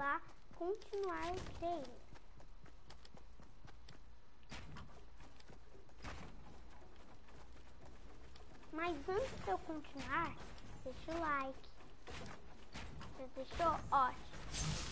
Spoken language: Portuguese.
lá continuar o treino. Mas antes de eu continuar, deixa o like. Você deixou? Ótimo.